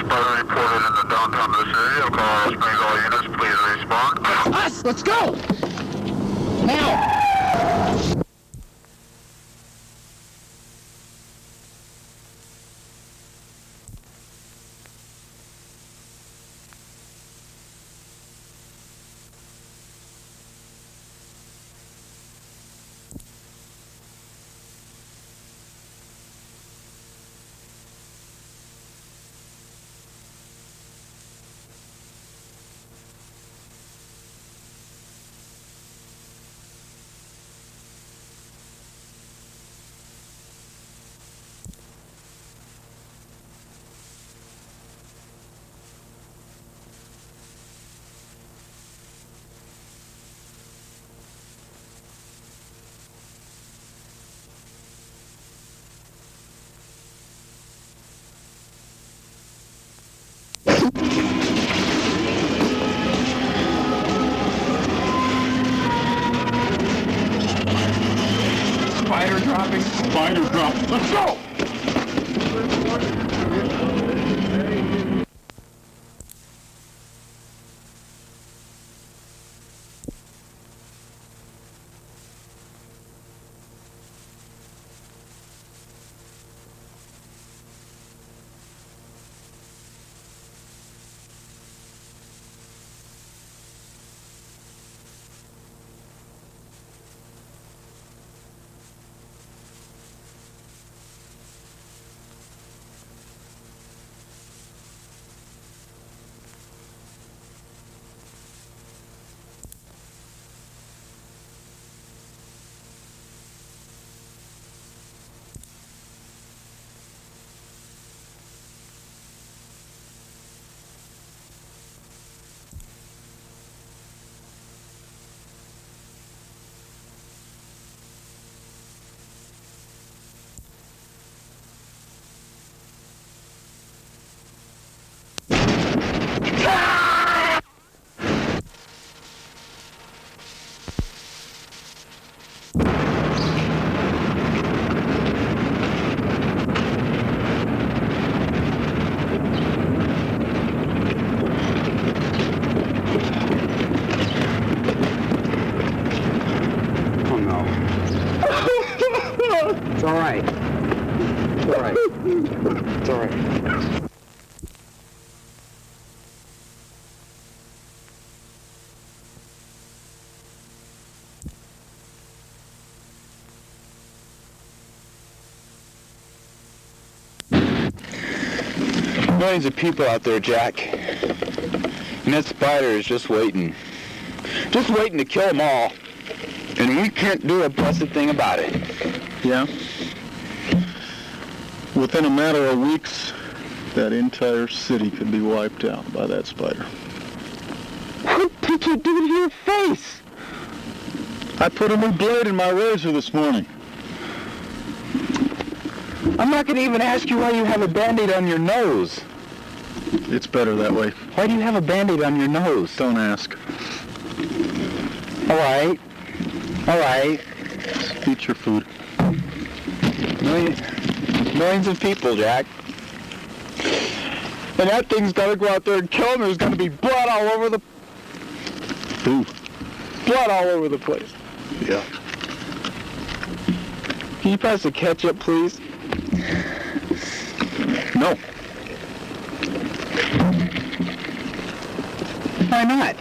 spider reported in the downtown of this area. Call Springs all units, please respond. Us! Let's go! Now! Spider dropping. Spider drop. Let's go! Oh no. It's all right. It's all right. It's all right. Millions of people out there, Jack. And that spider is just waiting. Just waiting to kill them all. And we can't do a blessed thing about it. Yeah. Within a matter of weeks, that entire city could be wiped out by that spider. What did you do to your face? I put a new blade in my razor this morning. I'm not going to even ask you why you have a band-aid on your nose. It's better that way. Why do you have a band-aid on your nose? Don't ask. All right. All right. Your food. Million, millions millions of people, Jack. And that thing's got to go out there and kill them. There's going to be blood all over the... Who? Blood all over the place. Yeah. Can you pass the ketchup, please? No. Why not?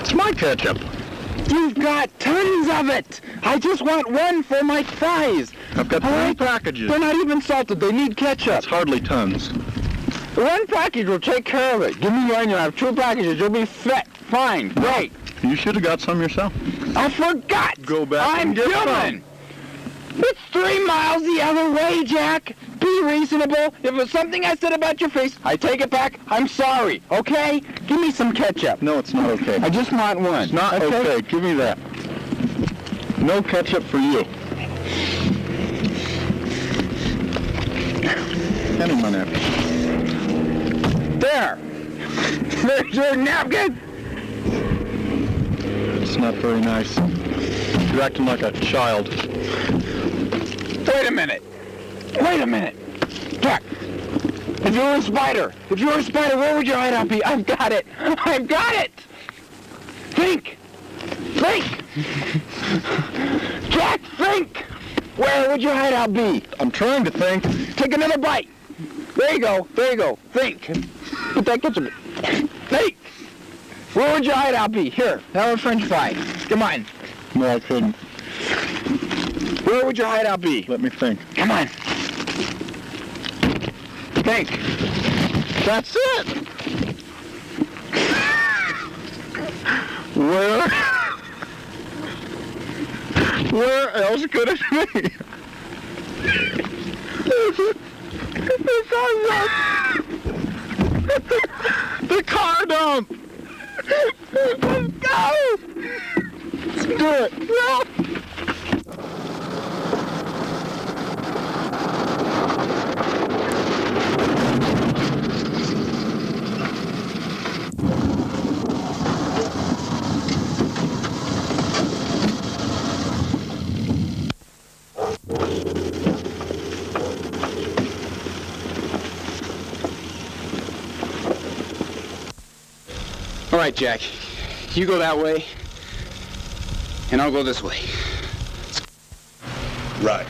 It's my ketchup. You've got tons of it. I just want one for my fries. I've got three right. packages. They're not even salted. They need ketchup. It's hardly tons. One package will take care of it. Give me one. You'll have two packages. You'll be fit. Fine. Great. You should have got some yourself. I forgot. Go back I'm and human. It's three miles the other way, Jack. Be reasonable. If it's something I said about your face, I take it back. I'm sorry. Okay? Give me some ketchup. No, it's not okay. I just want one. It's not okay. Give me that. No ketchup for you. Hand my napkin. There. There's your napkin. It's not very nice. You're acting like a child. Wait a minute. Wait a minute. Jack. Is you were a spider, if you were a spider, where would your hideout be? I've got it. I've got it. Think. Think. Jack, think. Where would your hideout be? I'm trying to think. Take another bite. There you go. There you go. Think. Put that ketchup in. Think. Where would your hideout be? Here, have a french fry. Come on. No, I couldn't. Where would your hideout be? Let me think. Come on. Think. That's it. Where? Where else could it be? the car dump. Let's go. Let's do it. All right, Jack. You go that way, and I'll go this way. Right.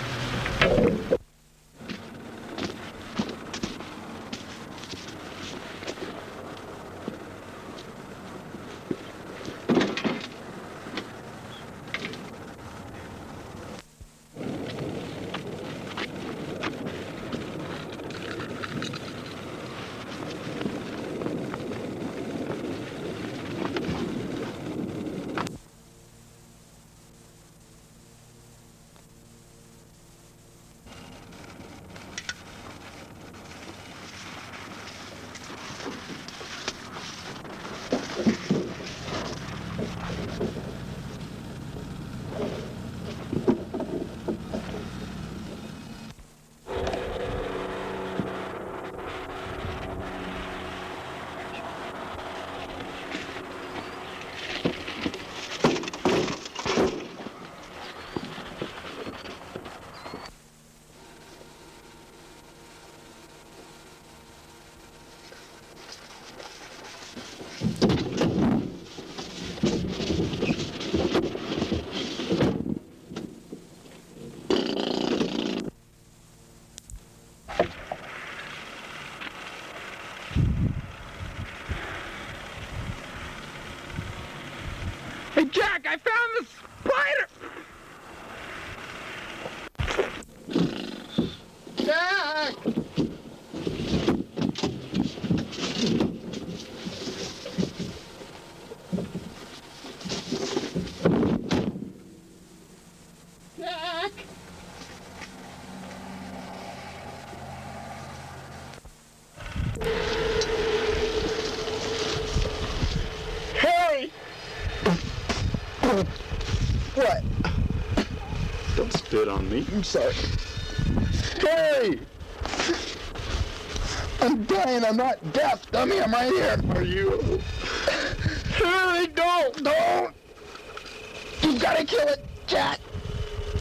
What? Don't spit on me. I'm sorry. Hey! I'm dying. I'm not deaf, dummy. I'm right here. Are you? Harry, don't, don't. You gotta kill it, Jack.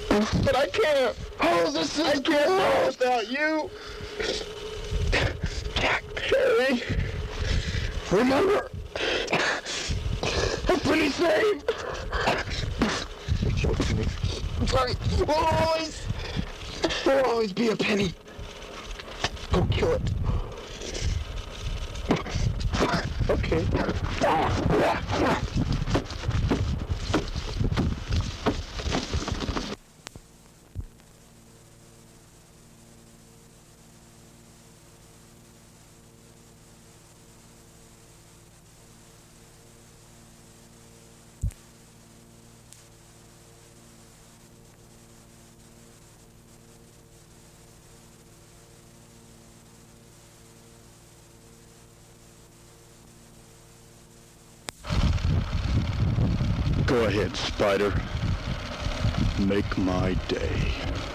But I can't. Oh, this is I can't do without you. Jack, Harry. Remember, I'm pretty safe. Show it to sorry. Will always, will always be a penny. Go kill it. Okay. Go ahead, Spider. Make my day.